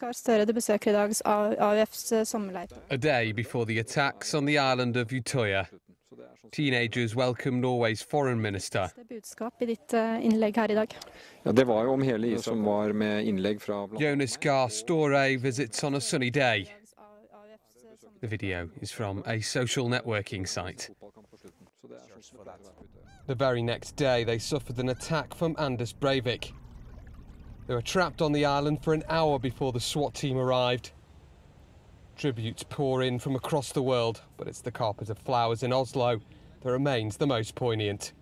Gahr Støre besøker i dag AUFs sommerleir. A day before the attacks on the island of Utøya, teenagers welcome Norway's foreign minister. Det er budskap i ditt eh, innlegg her i dag. Ja, Det var jo om hele Israel var med innlegg fra Jonas Gahr Støre visits on a sunny day. The video is from a social networking site. fotballkamp på slutten. Så det sånn som det pleier å være på Utøya. The very next day, they suffered an attack from Anders Breivik. They were trapped on the island for an hour before the SWAT team arrived. Tributes pour in from across the world, but it's the carpet of flowers in Oslo that remains the most poignant.